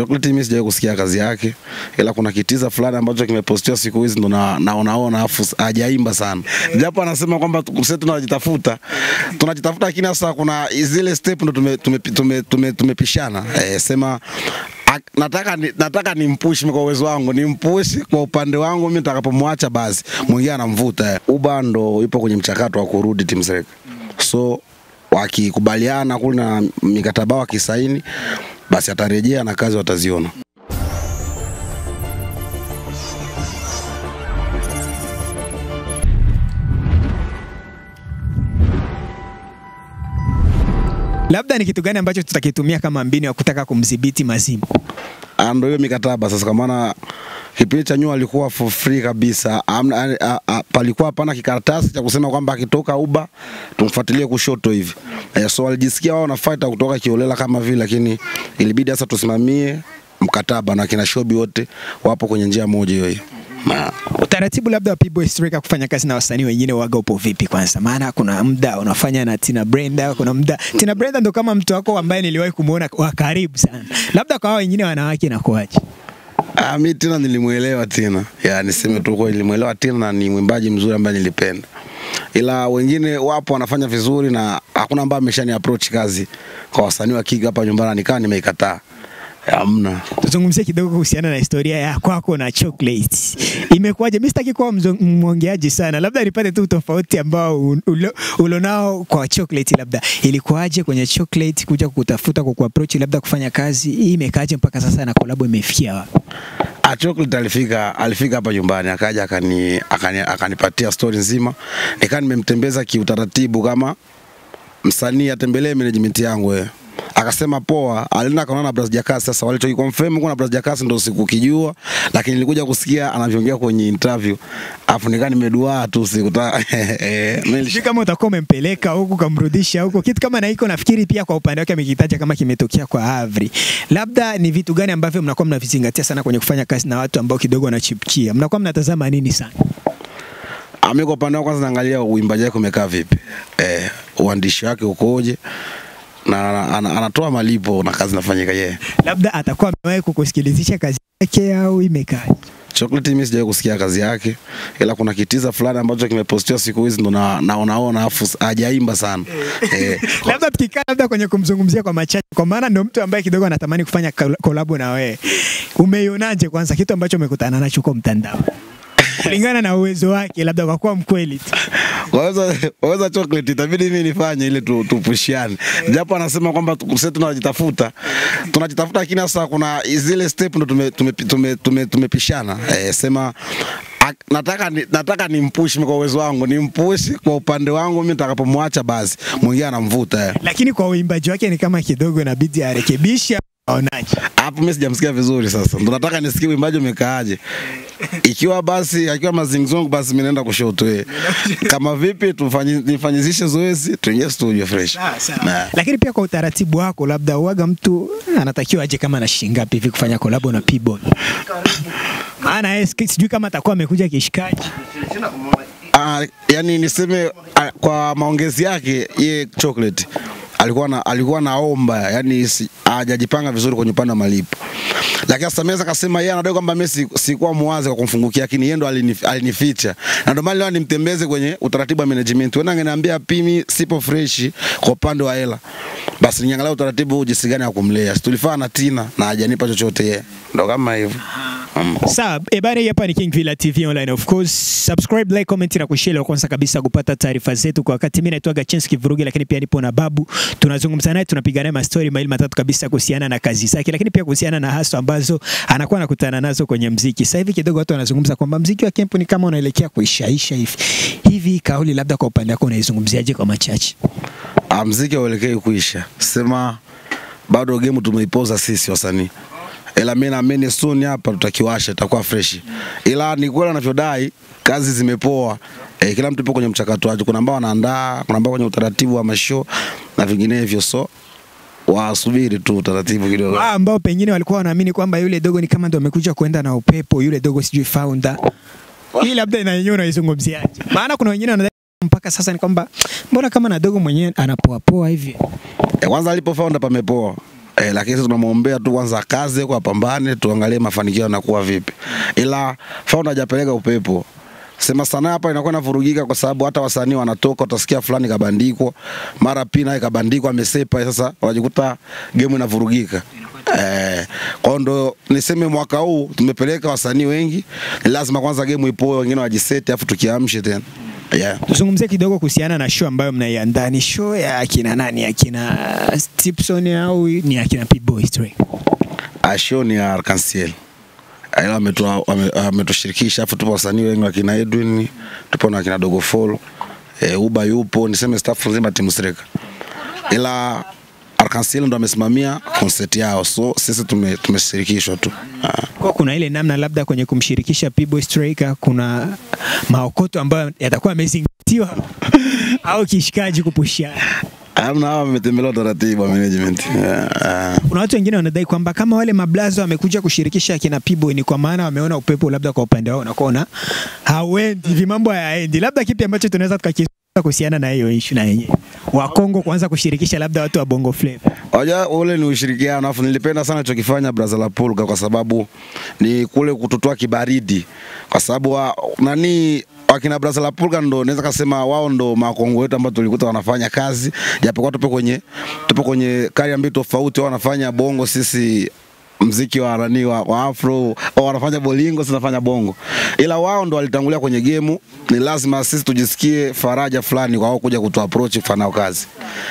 Chocolate mimi sijawahi kusikia kazi yake, ila kuna kitiza fulani ambacho kimepostiwa siku hizi ndo na- naonaona, afu hajaimba sana, japo anasema kwamba sisi tunajitafuta tunajitafuta, lakini sasa kuna zile step ndo tumepishana tume, tume, tume, tume eh, sema ak- nataka ni, nataka nimpush kwa uwezo wangu, nimpush kwa upande wangu mimi, nitakapomwacha basi mwingine anamvuta. eh. Uba ndo ipo kwenye mchakato wa kurudi Team Select, so wakikubaliana kule na mikataba wakisaini, basi atarejea na kazi wataziona. Labda ni kitu gani ambacho tutakitumia kama mbinu ya kutaka kumdhibiti Mazimu? Ah, ndo hiyo mikataba sasa, kwa maana kipindi cha nyuma alikuwa for free kabisa. Palikuwa hapana kikaratasi cha kusema kwamba akitoka uba tumfuatilie kushoto hivi E, so walijisikia wao na fighter kutoka kiolela kama vile, lakini ilibidi sasa tusimamie mkataba na kina Shobi wote wapo kwenye njia moja hiyo hiyo. Ma. Utaratibu labda wa P-Boy Striker kufanya kazi na wasanii wengine waga upo vipi kwanza? Maana kuna muda unafanya na Tina Brenda, kuna muda Tina Brenda ndo kama mtu wako ambaye niliwahi kumuona wa karibu sana. Labda kwa hao wengine wanawake inakuaje? Ah, mi tena nilimwelewa Tina, ya niseme tu kwa nilimuelewa Tina na ni mwimbaji mzuri ambaye nilipenda, ila wengine wapo wanafanya vizuri na hakuna ambaye ameshani approach kazi. Kwa wasanii wa kike hapa nyumbani, nikaa nimeikataa. Hamna. Tuzungumzie kidogo kuhusiana na historia ya kwako na Chocolate. Imekuwaje? Mimi sitaki kuwa mwongeaji sana, labda nipate tu tofauti ambao ulonao kwa Chocolate. Labda ilikuwaje kwenye Chocolate kuja kutafuta kwa kuapproach, labda kufanya kazi hii, imekaaje mpaka sasa na collab imefikia wapi? A Chocolate alifika alifika hapa nyumbani akaja akani, akani, akanipatia story nzima, nikaa nimemtembeza kiutaratibu kama msanii atembelee management yangu wewe. Akasema poa, alienda akaona na Bras Jakasi. Sasa walichokiconfirm kuna Bras Jakasi ndo sikukijua, lakini nilikuja kusikia anavyoongea kwenye interview, afu nikaa nimeduaa tu sikuta mimi Sijui kama utakuwa umempeleka huku kamrudisha huko, kitu kama na hiko. Nafikiri pia kwa upande wake amekitaja kama kimetokea kwa Avri. Labda ni vitu gani ambavyo mnakuwa mnavizingatia sana kwenye kufanya kazi na watu ambao kidogo wanachipukia? Mnakuwa mnatazama nini sana? Ami, mimi kwa upande wangu kwanza naangalia uimbaji wake umekaa vipi, eh, uandishi wake ukoje na ana- ana- anatoa malipo na kazi nafanyika yeye. Labda atakuwa amewahi kukusikilizisha kazi yake au imekaa Chocolate mimi sijawahi kusikia kazi yake, ila kuna kitiza fulani ambacho kimepostiwa siku hizi ndo na- naonaona, afu hajaimba sana eh, Labda tukikaa labda kwenye kumzungumzia kwa machache, kwa maana ndo mtu ambaye kidogo anatamani kufanya kolabo na wewe. Umeionaje kwanza kitu ambacho umekutana nacho kwa mtandao kulingana na uwezo wake, labda kwa kuwa mkweli tu? Waweza waweza chocolate itabidi mimi nifanye ile tu, tupushiane, japo anasema kwamba sisi tunajitafuta. Tunajitafuta, lakini sasa kuna zile step ndo tumepishana tume, tume, tume, tume eh, sema ak- nataka ni, nataka nimpush kwa uwezo wangu, nimpush kwa upande wangu mimi, nitakapomwacha basi mwingine anamvuta eh. lakini kwa uimbaji wake ni kama kidogo inabidi arekebishe. Aonaje? hapo mimi sijamsikia vizuri. Sasa ndo nataka nisikie uimbaji umekaaje. Ikiwa basi akiwa mazingzongo, basi mimi naenda kushoto wewe. Kama vipi tufanyizishe nifanyizishe zoezi tuingie studio fresh. Na- Lakini pia kwa utaratibu wako, labda uaga mtu anatakiwa aje kama na shilingi ngapi hivi kufanya collab na P-Boy? Maana yeye sijui kama atakuwa amekuja kishikaji. Ah, yani niseme ah, kwa maongezi yake ye chocolate alikuwa na, alikuwa naomba yani hajajipanga vizuri kwenye upande wa malipo, lakini sasa akasema kasema yeye anadai kwamba mimi si- sikuwa muwazi kwa kumfungukia, lakini yeye ndo alinif, alinificha na ndio maana leo nimtembeze kwenye utaratibu wa management. Wewe angeniambia pimi sipo fresh kwa upande wa hela, basi niangalia utaratibu jinsi gani ya kumlea. Tulifaa na Tina na hajanipa chochote yeye, ndo kama hivyo. Sawa, ebare hapa ni King Villa TV online of course. Subscribe, like, comment na kushare wa kwanza kabisa kupata taarifa zetu kwa wakati. Mimi naitwa Gachens Kivurugi, lakini pia nipo na Babu. Tunazungumza naye, tunapiga naye mastori mawili matatu kabisa kuhusiana na kazi zake, lakini pia kuhusiana na haso ambazo anakuwa anakutana nazo kwenye mziki. Sasa hivi kidogo watu wanazungumza kwamba mziki wa Kempu ni kama unaelekea kuishaisha hivi. Hivi kauli labda kwa upande wako unaizungumziaje kwa machache? Ah, mziki hauelekei kuisha, sema bado game tumeipoza sisi wasanii, ila mimi naamini soon hapa tutakiwasha, itakuwa fresh, ila ni kweli anavyodai kazi zimepoa. E, kila mtu yupo kwenye mchakato wake. Kuna ambao wanaandaa, kuna ambao kwenye utaratibu wa mashow na vinginevyo, so wasubiri tu taratibu kidogo. Wao ambao pengine walikuwa wanaamini kwamba yule dogo ni kama ndo amekuja kuenda na upepo, yule dogo sijui founder. Hii labda na yenyewe unaizungumziaje? Maana kuna wengine wanadai mpaka sasa ni kwamba mbona kama na dogo mwenyewe anapoa poa hivi. E, kwanza alipo founder pamepoa. E, lakini sasa tunamwombea tu kwanza kaze kwa pambane, tuangalie mafanikio yanakuwa vipi, ila founder hajapeleka upepo sema sanaa hapa inakuwa inavurugika kwa sababu hata wasanii wanatoka, utasikia fulani kabandikwa, mara pia naye kabandikwa amesepa. Sasa unajikuta game inavurugika. Eh, kwa ndo niseme mwaka huu tumepeleka wasanii wengi, ni lazima kwanza game ipoe, wengine wajiseti, afu tukiamshe tena yeah. Tuzungumzie kidogo kuhusiana na show ambayo mnaiandaa. Ni show ya akina nani? Akina Stipson au ni akina P-Boy Stray? Show ni ya Arc-en-Ciel. Ila ametushirikisha afu tupo wasanii wengi wakina Edwin, tupo na wakina Dogo Fall, e, Uba yupo, niseme staff nzima timu Sreka. Ila Arc-en-Ciel ndo amesimamia concert yao, so sisi tume- tumeshirikishwa tu. Kwa kuna ile namna labda kwenye kumshirikisha P-Boy Striker kuna maokoto ambayo yatakuwa yamezingatiwa au kishikaji kupushiana. Amna hawa wametembelea taratibu management. Kuna watu wengine wanadai kwamba kama wale mablaza wamekuja kushirikisha akina P-Boy ni kwa maana wameona upepo labda kwa upande wao nakuona hauendi hivi, mambo hayaendi. Labda kipi ambacho tunaweza tukakizungumza kuhusiana na hiyo issue na yenyewe wa Kongo kuanza kushirikisha labda watu wa Bongo Flava. Waja ule ni ushirikiano, afu nilipenda sana chokifanya Brazza la Pulga kwa sababu ni kule kutotoa kibaridi, kwa sababu wa, nani wakina Brazza la Pulga ndo naweza kasema wao ndo makongo wetu ambao tulikuta wanafanya kazi, japokuwa tupo kwenye tupo kwenye kari ambayo tofauti, wao wanafanya bongo, sisi mziki wa nani wa, wa afro au wanafanya bolingo, sisi nafanya bongo, ila wao ndo walitangulia kwenye gemu. Ni lazima sisi tujisikie faraja fulani kwa wao kuja kutu approach kufanya nao kazi,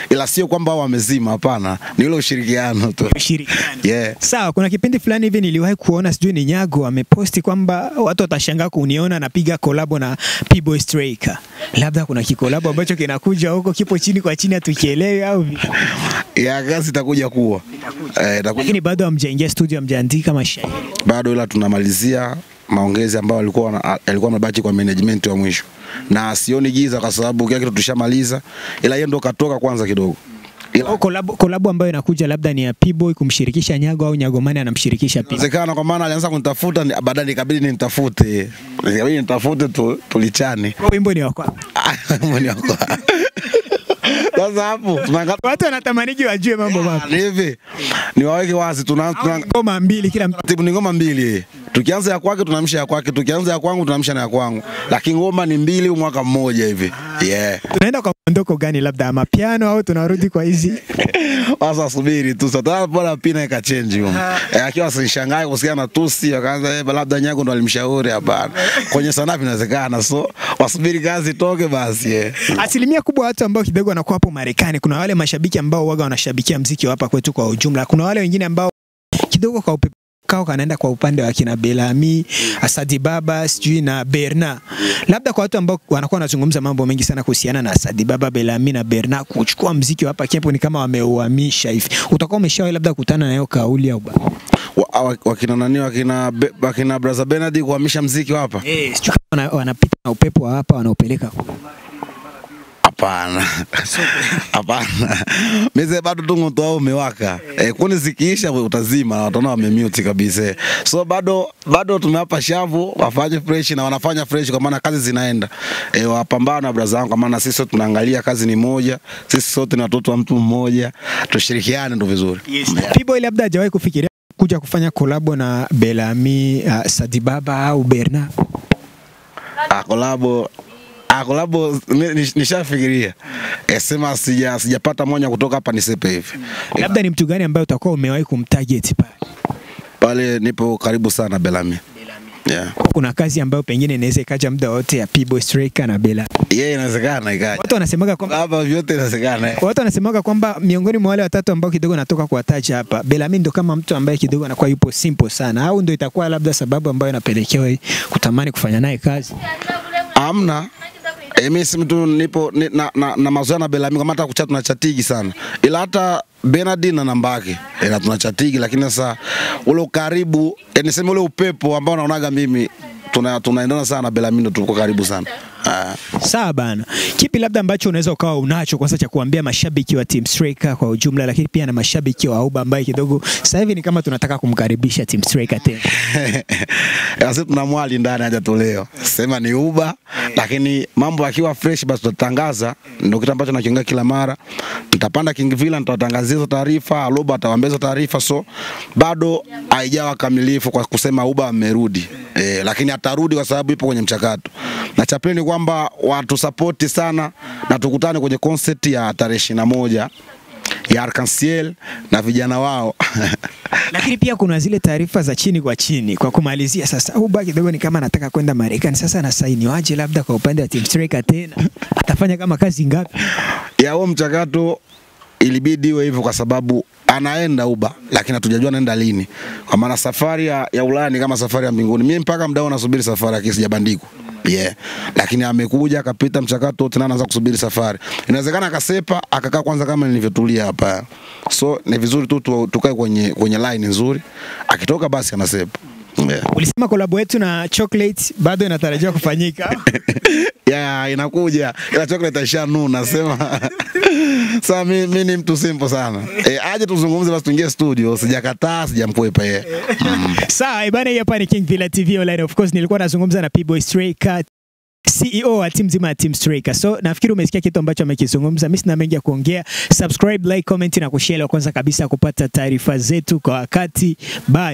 ila sio kwamba wao wamezima, hapana, ni ule ushirikiano tu. Ushirikiano. Yeah. Sawa, kuna kipindi fulani hivi niliwahi kuona, sijui ni Nyago ameposti kwamba watu watashangaa kuniona napiga kolabo na P-Boy Striker. Labda kuna kikolabo ambacho kinakuja huko, kipo chini kwa chini, hatukielewi au vipi? ya kazi itakuja kuwa eh, itakuja Lakini bado hamjaingia studio, hamjaandika mashairi. bado, ila tunamalizia maongezi ambayo alikuwa alikuwa amebaki kwa management wa mwisho, na sioni giza kwa sababu kila kitu tushamaliza, ila yeye ndo katoka kwanza kidogo, ila kolabu, kolabu kolabo ambayo inakuja labda ni ya P-Boy kumshirikisha Nyago au Nyagomani anamshirikisha P-Boy. inawezekana kwa maana alianza kunitafuta baadaye nikabidi nimtafute, nikabidi nitafute tu, tulichane Kwa wimbo ni wako. wimbo ni wako? Sasa hapo tunangata... Watu wanatamaniki wajue mambo mapya. ni hivi, niwaweke wazi, tuna Ngoma mbili kila mtu. Ni ngoma mbili. Tukianza ya kwake tunamsha ya kwake, tukianza ya kwangu tunamsha na ya kwangu. Lakini ngoma ni mbili mwaka mmoja hivi. Yeah. Tunaenda kwa mondoko gani, labda ama piano au tunarudi kwa hizi Sasa subiri tu. Sasa bora pina ikachange huko. Eh, akiwa sishangae kusikia na tusi akaanza eh, labda nyago ndo alimshauri hapana. Kwenye sanaa inawezekana. So wasubiri kazi toke basi. Yeah. Asilimia kubwa watu ambao kidogo wanakuwa hapo Marekani, kuna wale mashabiki ambao waga wanashabikia mziki wa hapa kwetu kwa ujumla. Kuna wale wengine ambao kidogo kwa upepo kao kanaenda kwa upande wa kina Belami, Asadi Baba, sijui na Berna. Labda kwa watu ambao wanakuwa wanazungumza mambo mengi sana kuhusiana na Asadi Baba, Belami na Berna kuchukua mziki hapa Kempo ni kama wameuhamisha hivi. Utakuwa umeshawahi labda kutana na hiyo kauli au ba? Wa- wa- Wakina nani wakina Be- wakina Brother Bernard kuhamisha mziki hapa? Eh, sijui wanapita na upepo wa hapa wanaopeleka. Hapana, hapana, mize bado tu moto wao umewaka eh, kuni zikiisha utazima na wataona wamemute kabisa. So bado bado tumewapa shavu wafanye fresh na wanafanya fresh, kwa maana kazi zinaenda eh, wapambana na brother wangu, kwa maana sisi sote tunaangalia kazi ni moja, sisi sote ni watoto wa mtu mmoja, tushirikiane ndo vizuri. Yes. P-Boy labda hajawahi kufikiria kuja kufanya kolabo na Belami, uh, Sadibaba au Berna. Ah, kolabo kolabo ni- ni- nishafikiria eh, sema sija sijapata moja kutoka hapa nisepe hivi Labda ni mtu gani ambaye utakuwa umewahi kumtarget pale? pale, nipo karibu sana Belami yeah. Kuna kazi ambayo pengine inaweza ikaja muda wote ya P-Boy Striker na Bella. Yeye inawezekana ikaja Watu wanasemaga kwamba hapa, vyote inawezekana. watu wanasemaga kwamba miongoni mwa wale watatu ambao kidogo natoka kuwataja hapa, Belami ndo kama mtu ambaye kidogo anakuwa yupo simple sana, au ndo itakuwa labda sababu ambayo inapelekea kutamani kufanya naye kazi. Amna eh, mimi si mtu nipo ni, na, na, na mazoea na Belami kama hata kuchat tunachatigi sana, ila hata Bernard na namba yake. Eh, na tunachatigi, lakini sasa ule ukaribu eh, niseme ule upepo ambao naonaga mimi tunaendana tuna sana na Belami, ndo tuko karibu sana. Ah. Sawa bana, kipi labda ambacho unaweza ukawa unacho kwanza cha kuambia mashabiki wa Team Striker kwa ujumla, lakini pia na mashabiki wa Auba ambaye kidogo sasa hivi ni kama tunataka kumkaribisha Team Striker tena. Sasa tuna mwali ndani hajatolewa, sema ni uba, lakini mambo akiwa fresh basi tutatangaza. Ndio kitu ambacho nakiongea kila mara, tutapanda King Villa, nitawatangazia hizo taarifa, Aloba atawaambia hizo taarifa, so bado haijawa kamilifu kwa kusema uba amerudi. E, lakini atarudi kwa sababu ipo kwenye mchakato, na cha pili ni kwamba watu sapoti sana na tukutane kwenye concert ya tarehe ishirini na moja ya Arc-en-Ciel na vijana wao Lakini pia kuna zile taarifa za chini kwa chini. Kwa kumalizia sasa, Uba kidogo ni kama anataka kwenda Marekani. Sasa anasainiwaje labda kwa upande wa Team Striker tena? Atafanya kama kazi ngapi? ya huo mchakato ilibidi iwe hivyo kwa sababu anaenda Uba, lakini hatujajua anaenda lini, kwa maana safari ya, ya Ulaya ni kama safari ya mbinguni. Mimi mpaka mdao nasubiri safari yake sijabandikwa yeah. Lakini amekuja akapita mchakato wote na anaanza kusubiri safari. Inawezekana akasepa akakaa kwanza kama nilivyotulia hapa, so ni vizuri tu tu- tukae kwenye, kwenye line nzuri, akitoka basi anasepa yeah. Ulisema kolabo yetu na Chocolate bado inatarajiwa kufanyika. ya inakuja ila chocolate ishanuna sema sasa mi, mi ni mtu simple sana e, aje tuzungumze basi tuingie studio sijakataa sijamkwepa yeye mm. Sawa, ibana hapa ni King Villa TV online. Of course nilikuwa nazungumza na P-Boy Striker CEO wa timu nzima ya Team Striker. So nafikiri umesikia kitu ambacho amekizungumza. Mimi sina mengi ya kuongea. Subscribe, like, comment na kushare kwanza kabisa kupata taarifa zetu kwa wakati. Bye.